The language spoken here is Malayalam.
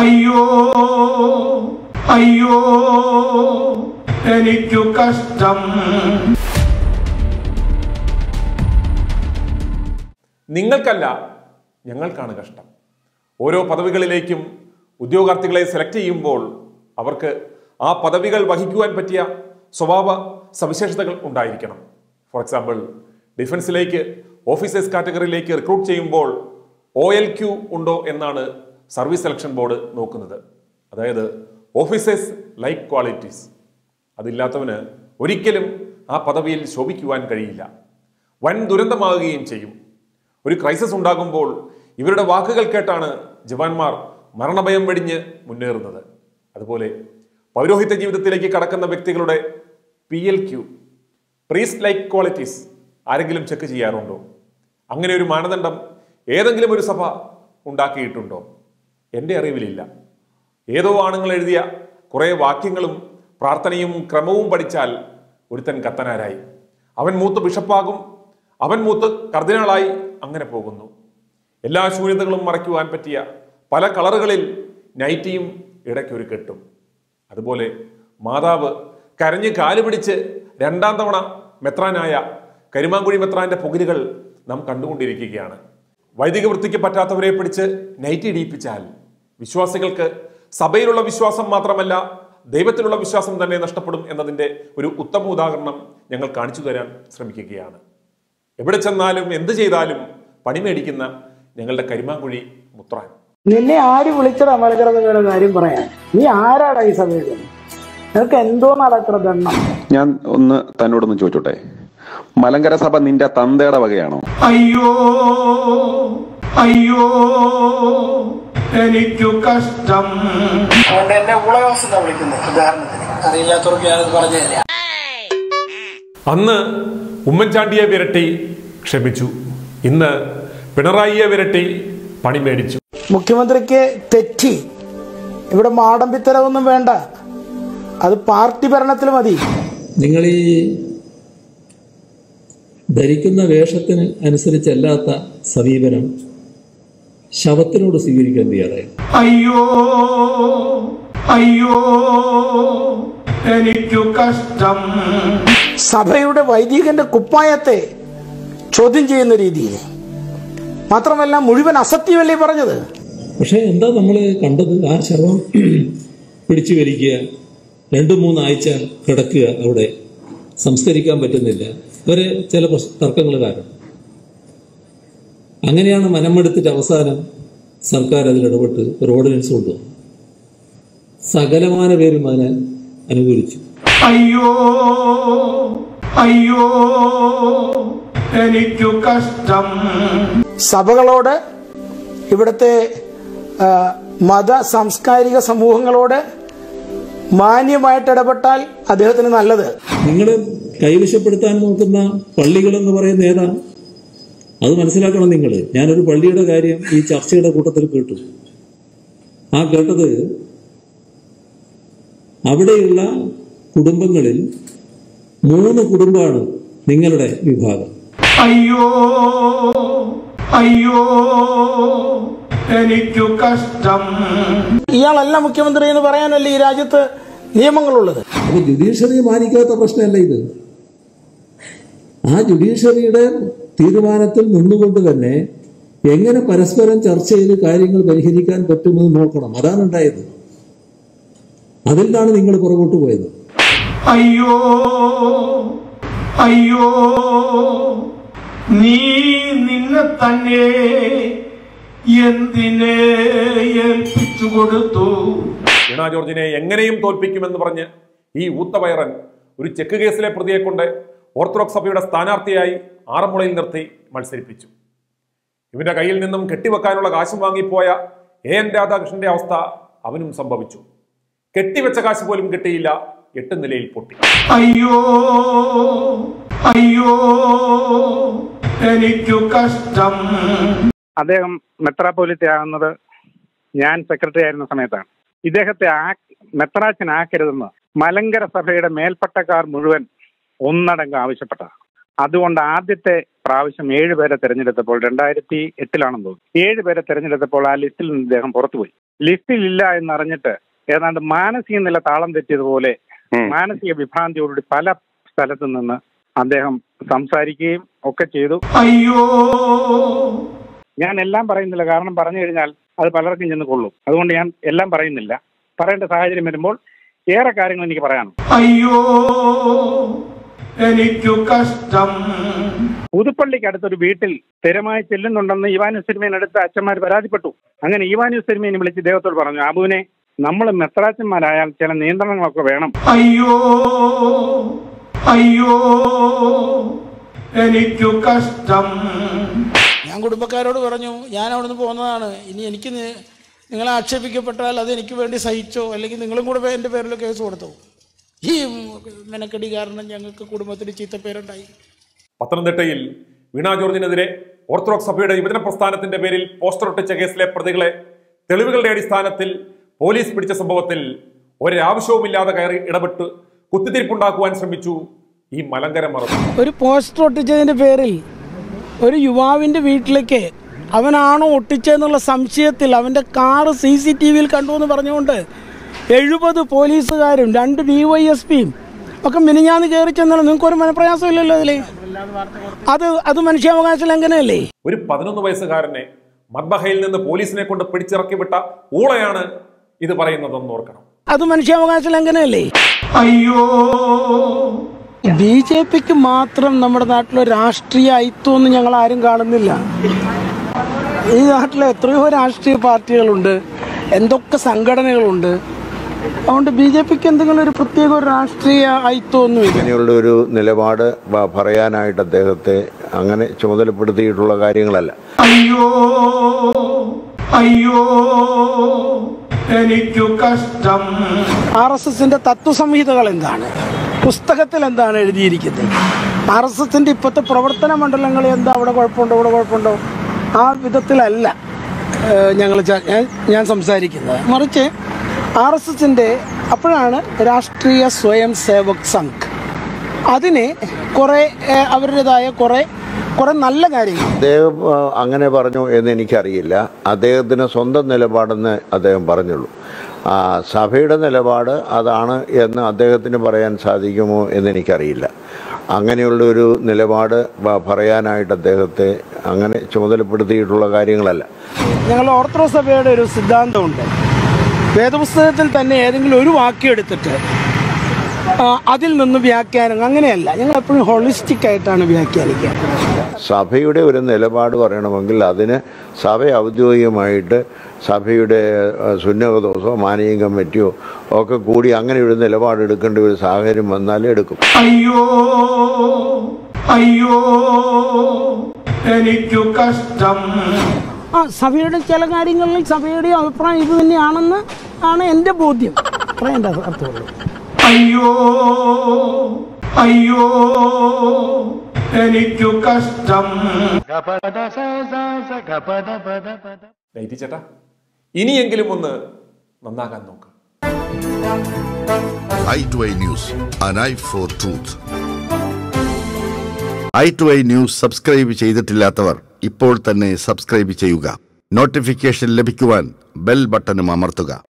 അയ്യോ അയ്യോ എനിക്കു കഷ്ടം. നിങ്ങൾക്കല്ല ഞങ്ങൾക്കാണ് കഷ്ടം. ഓരോ പദവികളിലേക്കും ഉദ്യോഗാർത്ഥികളെ സെലക്ട് ചെയ്യുമ്പോൾ അവർക്ക് ആ പദവികൾ വഹിക്കുവാൻ പറ്റിയ സ്വഭാവ സവിശേഷതകൾ ഉണ്ടായിരിക്കണം. ഫോർ എക്സാമ്പിൾ ഡിഫൻസിലേക്ക് ഓഫീസേഴ്സ് കാറ്റഗറിയിലേക്ക് റിക്രൂട്ട് ചെയ്യുമ്പോൾ ഒ എൽ ക്യു ഉണ്ടോ എന്നാണ് സർവീസ് സെലക്ഷൻ ബോർഡ് നോക്കുന്നത്. അതായത് ഓഫീസേഴ്സ് ലൈക്ക് ക്വാളിറ്റീസ്. അതില്ലാത്തവന് ഒരിക്കലും ആ പദവിയിൽ ശോഭിക്കുവാൻ കഴിയില്ല. വൻ ദുരന്തമാകുകയും ചെയ്യും. ഒരു ക്രൈസിസ് ഉണ്ടാകുമ്പോൾ ഇവരുടെ വാക്കുകൾ കേട്ടാണ് ജവാന്മാർ മരണഭയം വെടിഞ്ഞ് മുന്നേറുന്നത്. അതുപോലെ പൗരോഹിത്യ ജീവിതത്തിലേക്ക് കടക്കുന്ന വ്യക്തികളുടെ P L Q priest like qualities ആരെങ്കിലും ചെക്ക് ചെയ്യാറുണ്ടോ? അങ്ങനെ ഒരു മാനദണ്ഡം ഏതെങ്കിലും ഒരു സഭ ഉണ്ടാക്കിയിട്ടുണ്ടോ? എന്റെ അറിവിലില്ല. ഏതോ ആണുങ്ങൾ എഴുതിയ കുറേ വാക്യങ്ങളും പ്രാർത്ഥനയും ക്രമവും പഠിച്ചാൽ ഒരുത്തൻ കത്തനാരായി അവൻ മൂത്ത് ബിഷപ്പാകും അവൻ മൂത്ത് കർദിനാളായി അങ്ങനെ പോകുന്നു. എല്ലാ ശൂന്യതകളും മറയ്ക്കുവാൻ പറ്റിയ പല കളറുകളിൽ നൈറ്റിയും ഇടയ്ക്കൊരു കെട്ടും. അതുപോലെ മാതാവ് കരഞ്ഞ് കാൽ പിടിച്ച് രണ്ടാം തവണ മെത്രാനായ കരിമാങ്കുഴി മെത്രാന്റെ പുകിലുകൾ നാം കണ്ടുകൊണ്ടിരിക്കുകയാണ്. വൈദിക വൃത്തിക്ക് പറ്റാത്തവരെ പിടിച്ച് നൈറ്റി ഇടിയിപ്പിച്ചാൽ വിശ്വാസികൾക്ക് സഭയിലുള്ള വിശ്വാസം മാത്രമല്ല ദൈവത്തിലുള്ള വിശ്വാസം തന്നെ നഷ്ടപ്പെടും എന്നതിന്റെ ഒരു ഉത്തമ ഉദാഹരണം ഞങ്ങൾ കാണിച്ചു തരാൻ ശ്രമിക്കുകയാണ്. എവിടെ ചെന്നാലും എന്ത് ചെയ്താലും പണി മേടിക്കുന്ന ഞങ്ങളുടെ കരിമാങ്കുഴി മുത്രാൻ. നിന്നെ ആര് വിളിച്ചടാ മലക്കര സഭയുടെ കാര്യം പറയാൻ? നീ ആരാടാ ഈ സഭയിൽ? നിനക്ക് എന്തോ നടക്കുന്ന ദണ്ണം? ഞാൻ ഒന്ന് തന്നോടൊന്ന് ചോദിച്ചോട്ടെ? മലങ്കര സഭ നിന്റെ തന്തയുടെ വകയാണോ? അയ്യോ അയ്യോ. എനിക്കു കഷ്ടം. അതുകൊണ്ട് എന്നെ ഉളവാസ് എന്നാ വിളിക്കുന്നത്? ഉദാഹരണത്തിന്. അറിയില്ലാത്തവർക്ക് ഞാനത് പറഞ്ഞു തരാം. അന്ന് ഉമ്മൻചാണ്ടിയെ വിരട്ടി ക്ഷമിച്ചു. ഇന്ന് പിണറായിയെ വിരട്ടി പണി മേടിച്ചു. മുഖ്യമന്ത്രിക്ക് തെറ്റി. ഇവിടെ മാടമ്പിത്തരമൊന്നും വേണ്ട. അത് പാർട്ടി ഭരണത്തിൽ മതി. നിങ്ങൾ ഈ ധരിക്കുന്ന വേഷത്തിന് അനുസരിച്ചല്ലാത്ത സമീപനം ശവത്തിനോട് സ്വീകരിക്കാൻ തയ്യാറായി. അയ്യോ അയ്യോ എനിക്കു കഷ്ടം. സഭയുടെ വൈദികന്റെ കുപ്പായത്തെ ചോദ്യം ചെയ്യുന്ന രീതിയിൽ. മാത്രമല്ല മുഴുവൻ അസത്യമല്ലേ പറഞ്ഞത്? പക്ഷേ എന്താ നമ്മൾ കണ്ടത്? ആ ശവം പിടിച്ചു വലിക്കുക രണ്ടു മൂന്നാഴ്ച കിടക്കുക അവിടെ. സംസ്കരിക്കാൻ പറ്റുന്നില്ല. ഇവരെ ചില തർക്കങ്ങൾ കാരണം. അങ്ങനെയാണ് മനമെടുത്തിട്ട് അവസാനം സർക്കാർ അതിൽ ഇടപെട്ട് ഒരു ഓർഡിനൻസ് കൊണ്ടുവന്നു സകലമാന പേരും അതിനെ അനുകൂലിച്ചു. അയ്യോ അയ്യോ എനിക്കു കഷ്ടം. സഭകളോട് ഇവിടുത്തെ മത സാംസ്കാരിക സമൂഹങ്ങളോട് മാന്യമായിട്ട് ഇടപെട്ടാൽ അദ്ദേഹത്തിന് നല്ലത്. നിങ്ങൾ കൈവശപ്പെടുത്താൻ നോക്കുന്ന പള്ളികൾ എന്ന് പറയുന്ന ഏതാ? അത് മനസ്സിലാക്കണം നിങ്ങൾ ഞാനൊരു പള്ളിയുടെ കാര്യം ഈ ചർച്ചയുടെ കൂട്ടത്തിൽ കേട്ടു. ആ കേട്ടത് അവിടെയുള്ള കുടുംബങ്ങളിൽ മൂന്ന് കുടുംബമാണ് നിങ്ങളുടെ വിഭാഗം. അയ്യോ അയ്യോ എനിക്കു കഷ്ടം. ഇയാളല്ല മുഖ്യമന്ത്രി എന്ന് പറയാനല്ലേ ഈ രാജ്യത്ത് നിയമങ്ങളുള്ളത്? അപ്പൊ ജുഡീഷ്യറി മാനിക്കാത്ത പ്രശ്നമല്ല ഇത്. ആ ജുഡീഷ്യറിയുടെ തീരുമാനത്തിൽ നിന്നുകൊണ്ട് തന്നെ എങ്ങനെ പരസ്പരം ചർച്ച ചെയ്ത് കാര്യങ്ങൾ പരിഹരിക്കാൻ പറ്റുമെന്ന് നോക്കണം. അതാണ് ഉണ്ടായത്. അതിൽ നിന്നാണ് നിങ്ങൾ പുറകോട്ട് പോയത്. അയ്യോ അയ്യോ നീ നിന്നെ തന്നെ എന്തിനെ ഏൽപ്പിച്ചു കൊടുത്തു? വീണ ജോർജിനെ എങ്ങനെയും തോൽപ്പിക്കുമെന്ന് പറഞ്ഞ് ഈ ഊത്തവയറൻ ഒരു ചെക്ക് കേസിലെ പ്രതിയെ കൊണ്ട് ഓർത്തഡോക്സ് സഭയുടെ സ്ഥാനാർത്ഥിയായി ആറന്മുളയിൽ നിർത്തി മത്സരിപ്പിച്ചു. ഇവന്റെ കയ്യിൽ നിന്നും കെട്ടിവെക്കാനുള്ള കാശും വാങ്ങിപ്പോയ എ എൻ രാധാകൃഷ്ണന്റെ അവസ്ഥ അവനും സംഭവിച്ചു. കെട്ടിവെച്ച കാശ് പോലും കിട്ടിയില്ല എട്ട് നിലയിൽ പൊട്ടി. അയ്യോ അയ്യോ എനിക്കു കഷ്ടം. അദ്ദേഹം മെത്രാപോലിത്തി ആകുന്നത് ഞാൻ സെക്രട്ടറി ആയിരുന്ന സമയത്താണ്. ഇദ്ദേഹത്തെ ആ മെത്രാച്ചനാക്കരുതെന്ന് മലങ്കര സഭയുടെ മേൽപ്പട്ടക്കാർ മുഴുവൻ ഒന്നടങ്കം ആവശ്യപ്പെട്ട അതുകൊണ്ട് ആദ്യത്തെ പ്രാവശ്യം ഏഴുപേരെ തെരഞ്ഞെടുത്തപ്പോൾ രണ്ടായിരത്തി എട്ടിലാണെന്ന് തോന്നുന്നു. ഏഴുപേരെ തെരഞ്ഞെടുത്തപ്പോൾ ആ ലിസ്റ്റിൽ നിന്ന് ഇദ്ദേഹം പുറത്തുപോയി. ലിസ്റ്റിലില്ല എന്നറിഞ്ഞിട്ട് ഏതാണ്ട് മാനസിക നില താളം തെറ്റിയതുപോലെ. മാനസിക വിഭ്രാന്തിയോടുകൂടി പല സ്ഥലത്തു നിന്ന് അദ്ദേഹം സംസാരിക്കുകയും ഒക്കെ ചെയ്തു. അയ്യോ. ഞാൻ എല്ലാം പറയുന്നില്ല. കാരണം പറഞ്ഞു കഴിഞ്ഞാൽ അത് പലർക്കും ചെന്ന് കൊള്ളും. അതുകൊണ്ട് ഞാൻ എല്ലാം പറയുന്നില്ല. പറയേണ്ട സാഹചര്യം വരുമ്പോൾ ഏറെ കാര്യങ്ങൾ എനിക്ക് പറയാനുണ്ട്. അയ്യോ. എനിക്കു കഷ്ടം. പുതുപ്പള്ളിക്ക് അടുത്തൊരു വീട്ടിൽ സ്ഥിരമായി ചെല്ലുന്നുണ്ടെന്ന് ഇവാനു സിനിമയിനടുത്ത് അച്ഛന്മാർ പരാതിപ്പെട്ടു. അങ്ങനെ ഇവാനു സിനിമയിൽ വിളിച്ച് ദൈവത്തോട് പറഞ്ഞു അബുവിനെ നമ്മൾ മെത്രാച്ചന്മാരായാൽ ചില നിയന്ത്രണങ്ങളൊക്കെ വേണം. അയ്യോ അയ്യോ എനിക്കു കഷ്ടം. ഞാൻ കുടുംബക്കാരോട് പറഞ്ഞു ഞാൻ അവിടുന്ന് പോകുന്നതാണ്. ഇനി എനിക്ക് നിങ്ങളെ ആക്ഷേപിക്കപ്പെട്ടാൽ അത് എനിക്ക് വേണ്ടി സഹിച്ചോ അല്ലെങ്കിൽ നിങ്ങളും കൂടെ എന്റെ പേരിൽ കേസ് കൊടുത്തോ. ഈ മെനക്കെടി കാരണം ഞങ്ങൾക്ക് കുടുംബത്തിന് ചീത്തപ്പേരുണ്ടായി. പത്തനംതിട്ടയിൽ വീണ ജോർജിനെതിരെ ഓർത്തഡോക്സ് സഭയുടെ യുവജന പ്രസ്ഥാനത്തിന്റെ പേരിൽ പോസ്റ്റർ ഒട്ടിച്ച കേസിലെ പ്രതികളെ തെളിവുകളുടെ അടിസ്ഥാനത്തിൽ പോലീസ് പിടിച്ച സംഭവത്തിൽ ഒരാവശ്യവുമില്ലാതെ കയറി ഇടപെട്ട് കുത്തിത്തിരിപ്പുണ്ടാക്കുവാൻ ശ്രമിച്ചു ഈ മലങ്കര മറന്നു. ഒരു പോസ്റ്റർ ഒട്ടിച്ചതിന്റെ പേരിൽ ഒരു യുവാവിന്റെ വീട്ടിലേക്ക് അവനാണോ ഒട്ടിച്ചതെന്നുള്ള സംശയത്തിൽ അവന്റെ കാറ് സി സി ടി വിയിൽ കണ്ടു എന്ന് പറഞ്ഞുകൊണ്ട് എഴുപത് പോലീസുകാരും രണ്ട് ഡി വൈ എസ് പിയും ഒക്കെ മിനിഞ്ഞാന്ന് കയറി ചെന്നാലും നിങ്ങൾക്ക് ഒരു മനപ്രയാസം ഇല്ലല്ലോ അതിൽ അത് അത് മനുഷ്യാവകാശ ലംഘനമല്ലേ? ഒരു പതിനൊന്ന് വയസ്സുകാരനെ മദ്ബഹയിൽ നിന്ന് പോലീസിനെ കൊണ്ട് പിടിച്ചിറക്കി വിട്ട ഊളയാണ് ഇത് പറയുന്നതെന്ന് ഓർക്കണം. അത് മനുഷ്യാവകാശ ലംഘനമല്ലേ? അയ്യോ. ബി ജെ പിക്ക് മാത്രം നമ്മുടെ നാട്ടിലെ രാഷ്ട്രീയ ഐത്വമൊന്നും ഞങ്ങൾ ആരും കാണുന്നില്ല. ഈ നാട്ടിലെ എത്രയോ രാഷ്ട്രീയ പാർട്ടികളുണ്ട്. എന്തൊക്കെ സംഘടനകളുണ്ട്. അതുകൊണ്ട് ബി ജെ പിക്ക് എന്തെങ്കിലും ഒരു പ്രത്യേക ഒരു രാഷ്ട്രീയ ഐത്വമൊന്നുമില്ല അങ്ങനെയുള്ള ഒരു നിലപാട് പറയാനായിട്ട് അദ്ദേഹത്തെ അങ്ങനെ ചുമതലപ്പെടുത്തിയിട്ടുള്ള കാര്യങ്ങളല്ല. അയ്യോ അയ്യോ എനിക്കു കഷ്ടം. ആർ എസ് എസിന്റെ തത്വസംഹിതകൾ എന്താണ്? പുസ്തകത്തിൽ എന്താണ് എഴുതിയിരിക്കുന്നത്? ആർ എസ് എസിന്റെ ഇപ്പോഴത്തെ പ്രവർത്തന മണ്ഡലങ്ങൾ എന്താ? അവിടെ കുഴപ്പമുണ്ടോ? ഇവിടെ കുഴപ്പമുണ്ടോ? ആ വിധത്തിലല്ല ഞങ്ങൾ ഞാൻ സംസാരിക്കുന്നത്. മറിച്ച് ആർ എസ് എസിന്റെ അപ്പോഴാണ് രാഷ്ട്രീയ സ്വയം സേവക് സംഘ്. അതിന് കുറേ അവരുടേതായ കുറേ കുറേ നല്ല കാര്യങ്ങൾ. അദ്ദേഹം അങ്ങനെ പറഞ്ഞു എന്ന് എനിക്കറിയില്ല. അദ്ദേഹത്തിന് സ്വന്തം നിലപാടെന്ന് അദ്ദേഹം പറഞ്ഞുള്ളൂ. ആ, സഭയുടെ നിലപാട് അതാണ് എന്ന് അദ്ദേഹത്തിന് പറയാൻ സാധിക്കുമോ എന്ന് എനിക്കറിയില്ല. അങ്ങനെയുള്ള ഒരു നിലപാട് പറയാനായിട്ട് അദ്ദേഹത്തെ അങ്ങനെ ചുമതലപ്പെടുത്തിയിട്ടുള്ള കാര്യങ്ങളല്ല. ഞങ്ങൾ ഓർത്തഡോക്സ് സഭയുടെ ഒരു സിദ്ധാന്തമുണ്ട്. വേദപുസ്തകത്തിൽ തന്നെ ഏതെങ്കിലും ഒരു വാക്യം എടുത്തിട്ട് ആ, അതിൽ നിന്ന് വ്യാഖ്യാനം അങ്ങനെയല്ല. ഞങ്ങൾ എപ്പോഴും ഹോളിസ്റ്റിക് ആയിട്ടാണ് വ്യാഖ്യാനിക്കുക. സഭയുടെ ഒരു നിലപാട് പറയണമെങ്കിൽ അതിന് സഭ ഔദ്യോഗികമായിട്ട് സഭയുടെ സുന്നക ദിവസമോ മാനേജിംഗ് കമ്മിറ്റിയോ ഒക്കെ കൂടി അങ്ങനെ ഒരു നിലപാടെടുക്കേണ്ട ഒരു സാഹചര്യം വന്നാലേ എടുക്കും. അയ്യോ അയ്യോ എനിക്കു കഷ്ടം. ആ സഭയുടെ ചില കാര്യങ്ങളിൽ സഭയുടെ അഭിപ്രായം ഇത് തന്നെയാണെന്ന് ആണ് എന്റെ ബോധ്യം. അത്രയും എന്റെ അർത്ഥമുള്ളൂ. അയ്യോ അയ്യോ എനിക്കു കഷ്ടം. ലൈറ്റി ചേട്ടാ ഇനിയെങ്കിലും ഒന്ന് നന്നാകാൻ നോക്കാം. Eye to eye news an eye for truth. Eye to eye news subscribe ചെയ്തിട്ടില്ലാത്തവർ ഇപ്പോൾ തന്നെ സബ്സ്ക്രൈബ് ചെയ്യുക. നോട്ടിഫിക്കേഷൻ ലഭിക്കുവാൻ ബെൽ ബട്ടണും അമർത്തുക.